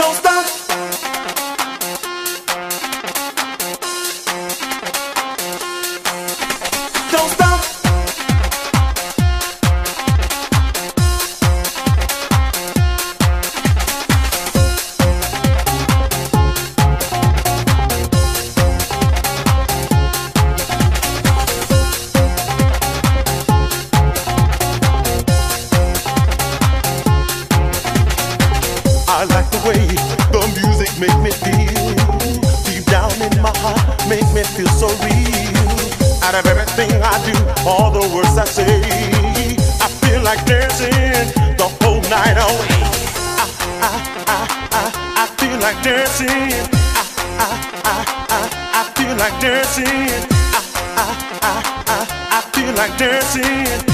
don't stop. Way the music make me feel. Deep down in my heart, make me feel so real. Out of everything I do, all the words I say, I feel like dancing the whole night away. I, I, I, I, I feel like dancing. I, I, I, I, I feel like dancing. I, I, I, I, I feel like dancing.